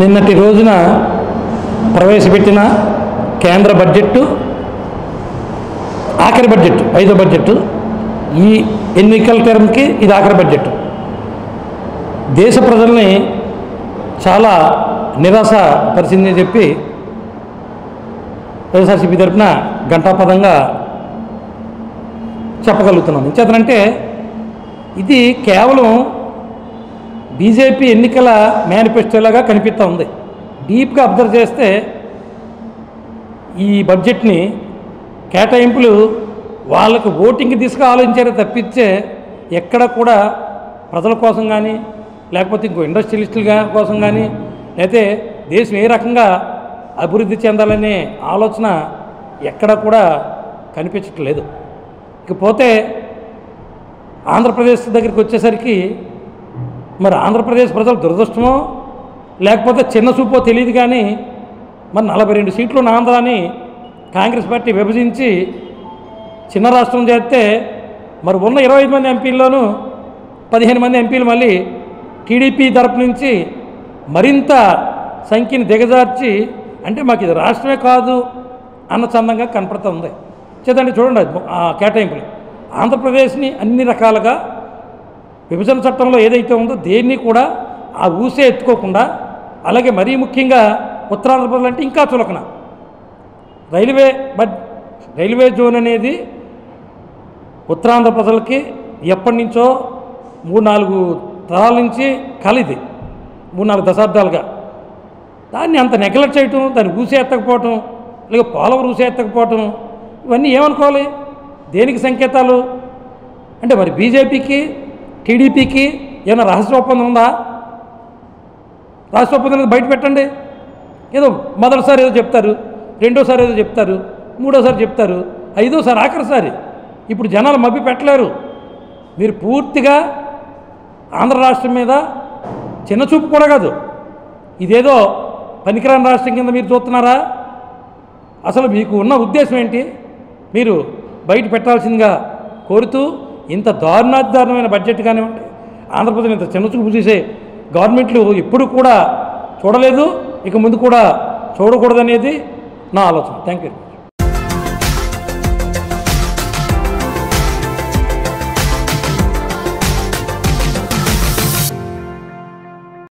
నిన్నటి రోజున ప్రవేశపెట్టిన కేంద్ర బడ్జెట్ ఆఖరి బడ్జెట్ ఐదో బడ్జెట్ ఈ ఎన్నికల టర్మ్కి ఇది ఆఖరి బడ్జెట్ దేశ ప్రజల్ని చాలా నిరాశ పరిచిందని చెప్పి వైఎస్ఆర్సీపీ తరఫున ఘంటాపదంగా చెప్పగలుగుతున్నాం. ఇంచేతనంటే ఇది కేవలం బీజేపీ ఎన్నికల మేనిఫెస్టోలాగా కనిపిస్తూ ఉంది. డీప్గా అబ్జర్వ్ చేస్తే ఈ బడ్జెట్ని కేటాయింపులు వాళ్ళకు ఓటింగ్కి తీసుకు ఆలోచించారే తప్పించే ఎక్కడ కూడా ప్రజల కోసం కానీ లేకపోతే ఇంకో ఇండస్ట్రియలిస్టుల కోసం కానీ లేకపోతే దేశం ఏ రకంగా అభివృద్ధి చెందాలనే ఆలోచన ఎక్కడ కూడా కనిపించట్లేదు. ఇకపోతే ఆంధ్రప్రదేశ్ దగ్గరికి వచ్చేసరికి మరి ఆంధ్రప్రదేశ్ ప్రజల దురదృష్టమో లేకపోతే చిన్న చూపో తెలియదు కానీ మరి నలభై రెండు సీట్లు ఉన్న ఆంధ్రాని కాంగ్రెస్ పార్టీ విభజించి చిన్న రాష్ట్రం చేస్తే మరి ఉన్న ఇరవై ఐదు మంది ఎంపీల్లోనూ పదిహేను మంది ఎంపీలు మళ్ళీ టీడీపీ తరపు నుంచి మరింత సంఖ్యని దిగజార్చి అంటే మాకు ఇది రాష్ట్రమే కాదు అన్న చందంగా కనపడుతుంది చేతండి చూడండి అది ఆ కేటాయింపులు. ఆంధ్రప్రదేశ్ని అన్ని రకాలుగా విభజన చట్టంలో ఏదైతే ఉందో దేన్ని కూడా ఆ ఊసే ఎత్తుకోకుండా అలాగే మరీ ముఖ్యంగా ఉత్తరాంధ్రప్రదేశ్ అంటే ఇంకా చులకన. రైల్వే బట్ రైల్వే జోన్ అనేది ఉత్తరాంధ్ర ప్రజలకి ఎప్పటి నుంచో మూడు నాలుగు తరాల నుంచి కలిది మూడు నాలుగు దశాబ్దాలుగా. దాన్ని అంత నెగ్లెక్ట్ చేయటం దాన్ని ఊసే ఎత్తకపోవటం లేక పోలవరం ఊసే ఎత్తకపోవటం ఇవన్నీ ఏమనుకోవాలి? దేనికి సంకేతాలు? అంటే మరి బీజేపీకి టీడీపీకి ఏమైనా రహస్య ఒప్పందం ఉందా? రహస్య ఒప్పందం బయట పెట్టండి. ఏదో మొదటిసారి ఏదో చెప్తారు రెండోసారి ఏదో చెప్తారు మూడోసారి చెప్తారు ఐదోసారి ఆఖరిసారి. ఇప్పుడు జనాలు మభ్య పెట్టలేరు. మీరు పూర్తిగా ఆంధ్ర రాష్ట్రం మీద చిన్న చూపు కూడా కాదు. ఇదేదో పనికిరాని రాష్ట్రం కింద మీరు చూస్తున్నారా? అసలు మీకు ఉన్న ఉద్దేశం ఏంటి? మీరు బయట పెట్టాల్సిందిగా కోరుతూ ఇంత దారుణాధారణమైన బడ్జెట్ కానివ్వండి. ఆంధ్రప్రదేశ్ ఇంత చిన్నచూపు చూసే గవర్నమెంట్లు ఎప్పుడు కూడా చూడలేదు. ఇక ముందు కూడా చూడకూడదనేది నా ఆలోచన. Thank you